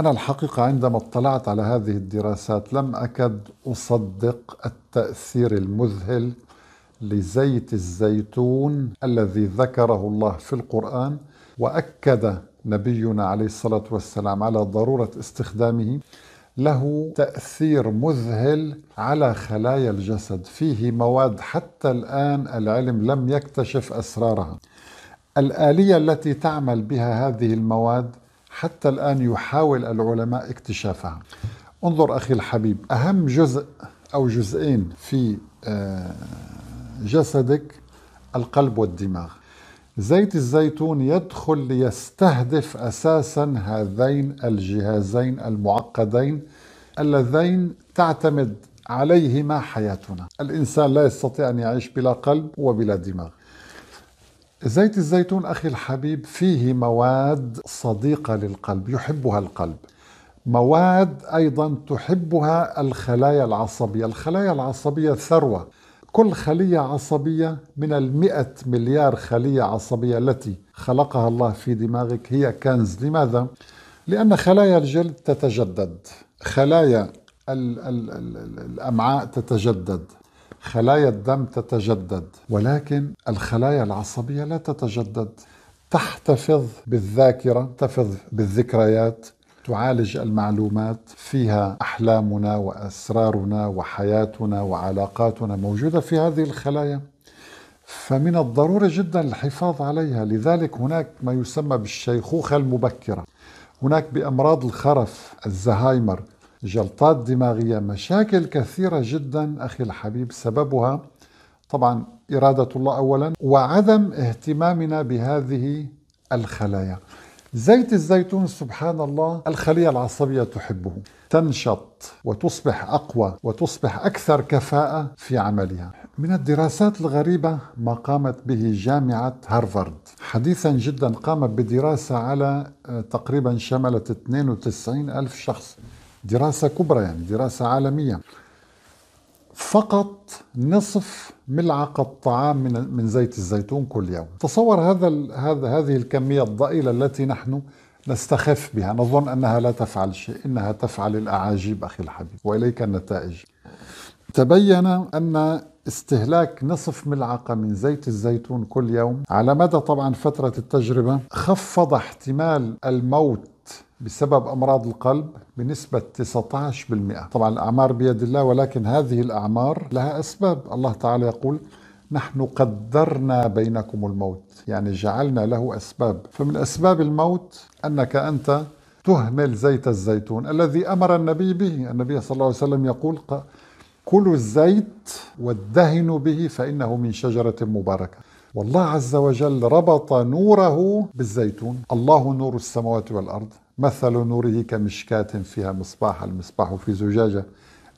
أنا الحقيقة عندما اطلعت على هذه الدراسات لم أكد أصدق التأثير المذهل لزيت الزيتون الذي ذكره الله في القرآن وأكد نبينا عليه الصلاة والسلام على ضرورة استخدامه. له تأثير مذهل على خلايا الجسد فيه مواد حتى الآن العلم لم يكتشف أسرارها. الآلية التي تعمل بها هذه المواد حتى الآن يحاول العلماء اكتشافها. انظر أخي الحبيب أهم جزء أو جزئين في آه، جسدك القلب والدماغ. زيت الزيتون يدخل ليستهدف أساسا هذين الجهازين المعقدين اللذين تعتمد عليهما حياتنا. الإنسان لا يستطيع أن يعيش بلا قلب وبلا دماغ. زيت الزيتون أخي الحبيب فيه مواد صديقة للقلب يحبها القلب. مواد أيضا تحبها الخلايا العصبية. الخلايا العصبية ثروة. كل خلية عصبية من المئة مليار خلية عصبية التي خلقها الله في دماغك هي كنز. لماذا؟ لأن خلايا الجلد تتجدد. خلايا ال ال ال الأمعاء تتجدد. خلايا الدم تتجدد ولكن الخلايا العصبية لا تتجدد. تحتفظ بالذاكرة تحتفظ بالذكريات تعالج المعلومات. فيها أحلامنا وأسرارنا وحياتنا وعلاقاتنا موجودة في هذه الخلايا. فمن الضروري جدا الحفاظ عليها. لذلك هناك ما يسمى بالشيخوخة المبكرة. هناك بأمراض الخرف الزهايمر جلطات دماغيه مشاكل كثيرة جدا أخي الحبيب. سببها طبعا إرادة الله اولا وعدم اهتمامنا بهذه الخلايا. زيت الزيتون سبحان الله الخلية العصبية تحبه. تنشط وتصبح أقوى وتصبح أكثر كفاءة في عملها. من الدراسات الغريبة ما قامت به جامعة هارفارد. حديثا جدا قامت بدراسة على آه، تقريبا شملت 92 ألف شخص. دراسة كبرى يعني دراسة عالمية. فقط نصف ملعقة طعام من من زيت الزيتون كل يوم. تصور هذا هذا هذه الكمية الضئيلة التي نحن نستخف بها. نظن أنها لا تفعل شيء إنها تفعل الأعاجيب أخي الحبيب وإليك النتائج. تبين أن استهلاك نصف ملعقة من زيت الزيتون كل يوم على مدى طبعا فترة التجربة خفض احتمال الموت بسبب أمراض القلب بنسبة 19% طبعا الأعمار بيد الله ولكن هذه الأعمار لها أسباب. الله تعالى يقول نحن قدرنا بينكم الموت يعني جعلنا له أسباب. فمن أسباب الموت أنك أنت تهمل زيت الزيتون الذي أمر النبي به. النبي صلى الله عليه وسلم يقول كلوا الزيت وادهنوا به فإنه من شجرة مباركة. والله عز وجل ربط نوره بالزيتون. الله نور السماوات والأرض مثل نوره كمشكاة فيها مصباح المصباح في زجاجة.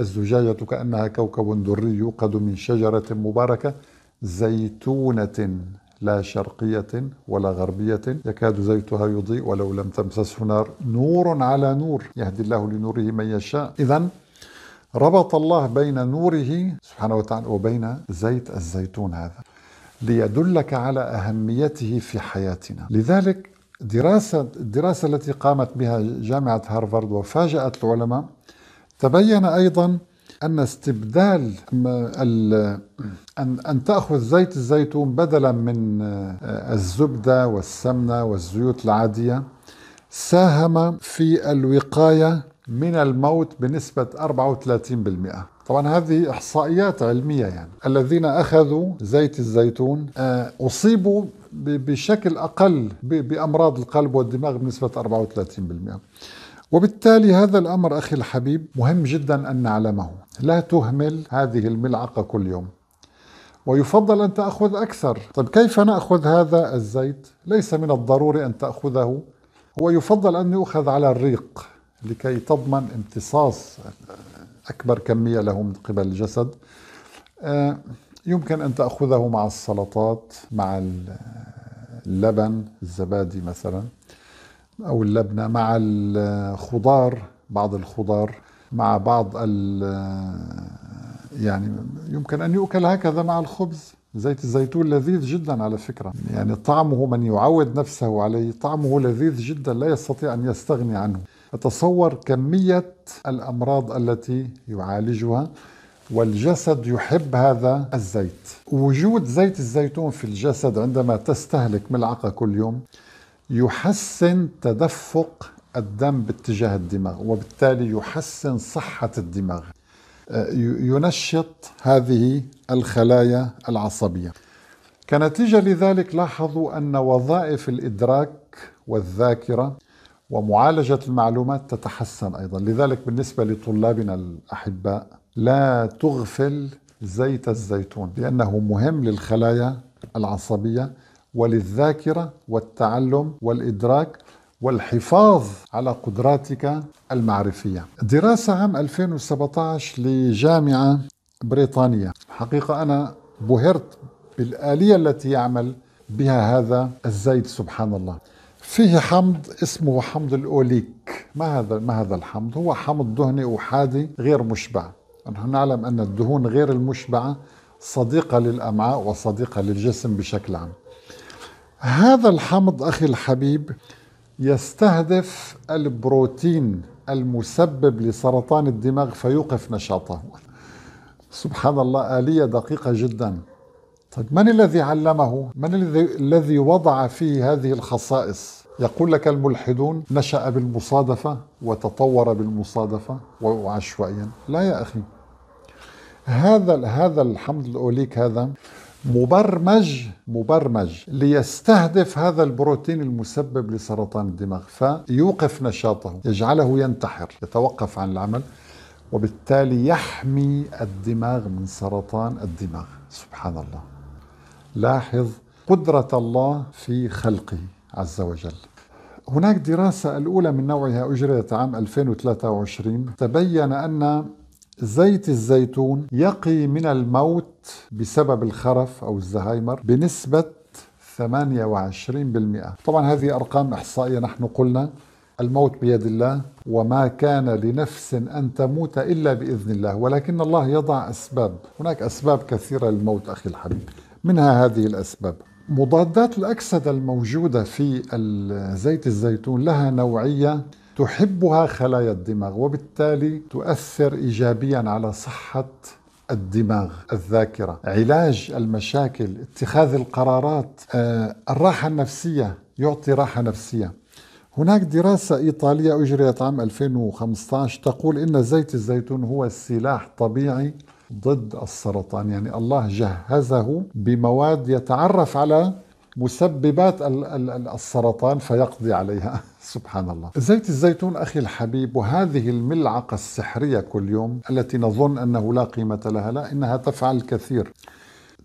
الزجاجة كأنها كوكب دري يوقد من شجرة مباركة زيتونة لا شرقية ولا غربية. يكاد زيتها يضيء ولو لم تمسسه نار. نور على نور يهدي الله لنوره من يشاء. إذا ربط الله بين نوره سبحانه وتعالى وبين زيت الزيتون هذا. ليدلك على أهميته في حياتنا. لذلك دراسة الدراسة التي قامت بها جامعة هارفارد وفاجأت العلماء. تبين أيضا أن استبدال أن أن تأخذ زيت الزيتون بدلا من الزبدة والسمنة والزيوت العادية ساهم في الوقاية من الموت بنسبة 34% طبعا هذه إحصائيات علمية يعني. الذين أخذوا زيت الزيتون آه، أصيبوا بشكل أقل بأمراض القلب والدماغ بنسبة 34% وبالتالي هذا الأمر أخي الحبيب مهم جدا أن نعلمه. لا تهمل هذه الملعقة كل يوم. ويفضل أن تأخذ أكثر. طيب كيف نأخذ هذا الزيت؟ ليس من الضروري أن تأخذه. هو يفضل أن يؤخذ على الريق لكي تضمن امتصاص أكبر كمية له من قبل الجسد. آه، يمكن أن تأخذه مع السلطات مع اللبن الزبادي مثلا أو اللبنة مع الخضار بعض الخضار مع بعض يعني يمكن أن يؤكل هكذا مع الخبز. زيت الزيتون لذيذ جدا على فكرة. يعني طعمه من يعود نفسه عليه طعمه لذيذ جدا لا يستطيع أن يستغني عنه. تصور كمية الأمراض التي يعالجها والجسد يحب هذا الزيت. وجود زيت الزيتون في الجسد عندما تستهلك ملعقة كل يوم يحسن تدفق الدم باتجاه الدماغ وبالتالي يحسن صحة الدماغ. آه، ينشط هذه الخلايا العصبية. كنتيجة لذلك لاحظوا أن وظائف الإدراك والذاكرة ومعالجة المعلومات تتحسن أيضا. لذلك بالنسبة لطلابنا الأحباء لا تغفل زيت الزيتون لأنه مهم للخلايا العصبية وللذاكرة والتعلم والإدراك والحفاظ على قدراتك المعرفية. دراسة عام 2017 لجامعة بريطانية. حقيقة أنا بهرت بالآلية التي يعمل بها هذا الزيت سبحان الله. فيه حمض اسمه حمض الأوليك. ما هذا ما هذا الحمض؟ هو حمض دهني أحادي غير مشبع. نحن نعلم أن الدهون غير المشبعة صديقة للأمعاء وصديقة للجسم بشكل عام. هذا الحمض أخي الحبيب يستهدف البروتين المسبب لسرطان الدماغ فيوقف نشاطه. سبحان الله آلية دقيقة جدا. طيب من الذي علمه؟ من الذي وضع فيه هذه الخصائص؟ يقول لك الملحدون نشأ بالمصادفة وتطور بالمصادفة وعشوائيا لا يا أخي هذا هذا الحمض الأوليك هذا مبرمج مبرمج ليستهدف هذا البروتين المسبب لسرطان الدماغ فيوقف نشاطه يجعله ينتحر يتوقف عن العمل وبالتالي يحمي الدماغ من سرطان الدماغ سبحان الله لاحظ قدرة الله في خلقه عز وجل. هناك دراسة الأولى من نوعها أجريت عام 2023 تبين أن زيت الزيتون يقي من الموت بسبب الخرف أو الزهايمر بنسبة 28% طبعا هذه أرقام إحصائية نحن قلنا الموت بيد الله وما كان لنفس أن تموت إلا بإذن الله ولكن الله يضع أسباب. هناك أسباب كثيرة للموت أخي الحبيب. منها هذه الأسباب. مضادات الأكسدة الموجودة في زيت الزيتون لها نوعية تحبها خلايا الدماغ وبالتالي تؤثر ايجابيا على صحة الدماغ الذاكرة. علاج المشاكل اتخاذ القرارات آه، الراحة النفسية يعطي راحة نفسية. هناك دراسة إيطالية أجريت عام 2015 تقول إن زيت الزيتون هو سلاح طبيعي ضد السرطان. يعني الله جهزه بمواد يتعرف على مسببات السرطان فيقضي عليها. سبحان الله. زيت الزيتون أخي الحبيب وهذه الملعقة السحرية كل يوم التي نظن أنه لا قيمة لها لا إنها تفعل كثير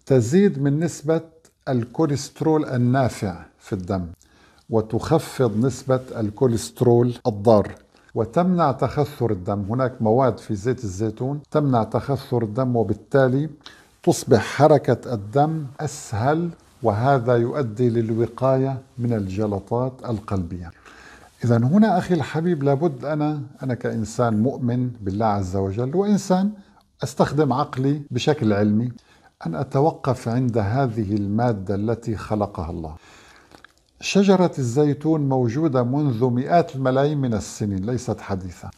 تزيد من نسبة الكوليسترول النافع في الدم وتخفض نسبة الكوليسترول الضار. وتمنع تخثر الدم. هناك مواد في زيت الزيتون تمنع تخثر الدم وبالتالي تصبح حركة الدم أسهل وهذا يؤدي للوقاية من الجلطات القلبية. إذا هنا أخي الحبيب لابد أنا أنا كإنسان مؤمن بالله عز وجل وإنسان أستخدم عقلي بشكل علمي أن أتوقف عند هذه المادة التي خلقها الله. شجرة الزيتون موجودة منذ مئات الملايين من السنين ليست حديثة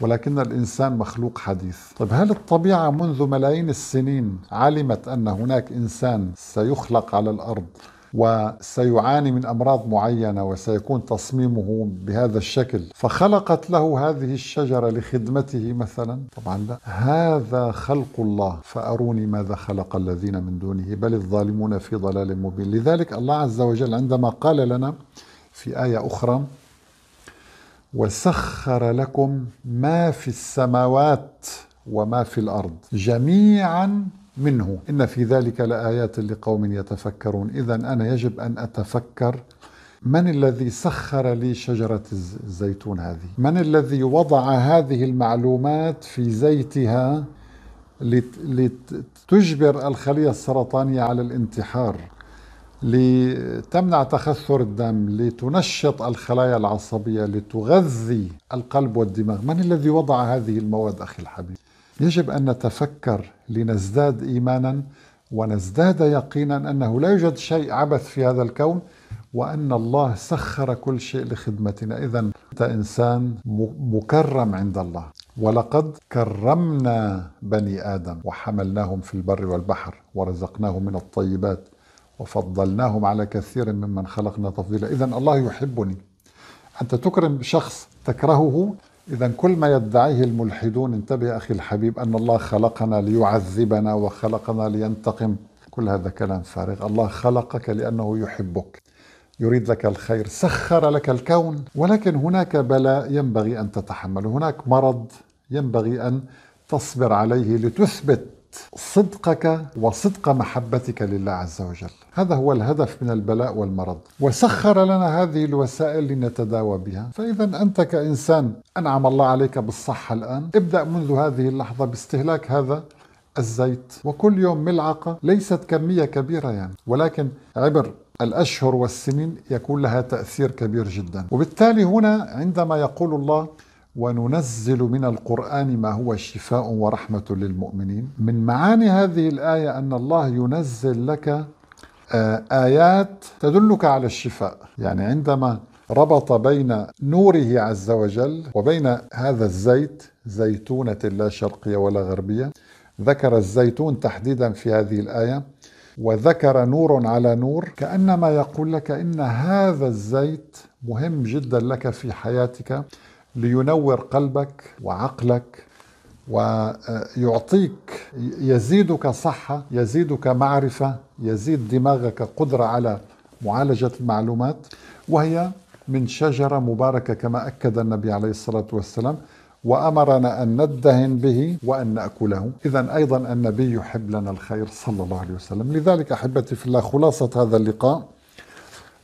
ولكن الإنسان مخلوق حديث. طيب هل الطبيعة منذ ملايين السنين علمت أن هناك إنسان سيخلق على الأرض؟ وسيعاني من أمراض معينة وسيكون تصميمه بهذا الشكل. فخلقت له هذه الشجرة لخدمته مثلا. طبعا لا. هذا خلق الله. فأروني ماذا خلق الذين من دونه. بل الظالمون في ضلال مبين. لذلك الله عز وجل عندما قال لنا في آية أخرى وسخر لكم ما في السماوات وما في الأرض جميعا منه. إن في ذلك لآيات لقوم يتفكرون. إذا أنا يجب أن أتفكر من الذي سخر لي شجرة الزيتون هذه؟ من الذي وضع هذه المعلومات في زيتها لتجبر الخلية السرطانية على الانتحار لتمنع تخثر الدم لتنشط الخلايا العصبية لتغذي القلب والدماغ؟ من الذي وضع هذه المواد أخي الحبيب؟ يجب أن نتفكر لنزداد إيمانا ونزداد يقينا أنه لا يوجد شيء عبث في هذا الكون وأن الله سخر كل شيء لخدمتنا. إذا أنت إنسان مكرم عند الله. ولقد كرمنا بني آدم وحملناهم في البر والبحر ورزقناهم من الطيبات وفضلناهم على كثير ممن خلقنا تفضيلا. إذا الله يحبني. أنت تكرم شخص تكرهه إذا كل ما يدعيه الملحدون انتبه أخي الحبيب أن الله خلقنا ليعذبنا وخلقنا لينتقم. كل هذا كلام فارغ. الله خلقك لأنه يحبك. يريد لك الخير. سخر لك الكون. ولكن هناك بلاء ينبغي أن تتحمله هناك مرض ينبغي أن تصبر عليه لتثبت صدقك وصدق محبتك لله عز وجل. هذا هو الهدف من البلاء والمرض. وسخر لنا هذه الوسائل لنتداوى بها. فإذا أنت كإنسان أنعم الله عليك بالصحة الآن. ابدأ منذ هذه اللحظة باستهلاك هذا الزيت. وكل يوم ملعقة ليست كمية كبيرة يعني ولكن عبر الأشهر والسنين يكون لها تأثير كبير جدا. وبالتالي هنا عندما يقول الله وننزل من القرآن ما هو شفاء ورحمة للمؤمنين. من معاني هذه الآية أن الله ينزل لك آه، آيات تدلك على الشفاء. يعني عندما ربط بين نوره عز وجل وبين هذا الزيت زيتونة لا شرقية ولا غربية ذكر الزيتون تحديدا في هذه الآية وذكر نور على نور كأنما يقول لك إن هذا الزيت مهم جدا لك في حياتك. لينور قلبك وعقلك ويعطيك يزيدك صحة يزيدك معرفة يزيد دماغك قدرة على معالجة المعلومات وهي من شجرة مباركة كما أكد النبي عليه الصلاة والسلام وأمرنا أن ندهن به وأن نأكله. إذا أيضا النبي يحب لنا الخير صلى الله عليه وسلم. لذلك أحبتي في الله خلاصة هذا اللقاء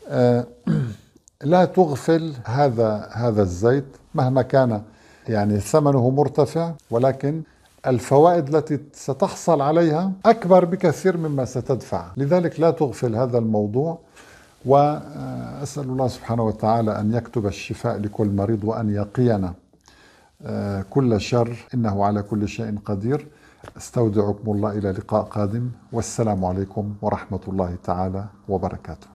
آه، لا تغفل هذا هذا الزيت. مهما كان يعني ثمنه مرتفع ولكن الفوائد التي ستحصل عليها أكبر بكثير مما ستدفع، لذلك لا تغفل هذا الموضوع وأسأل الله سبحانه وتعالى أن يكتب الشفاء لكل مريض وأن يقينا آه، كل شر إنه على كل شيء قدير. أستودعكم الله إلى لقاء قادم والسلام عليكم ورحمة الله تعالى وبركاته.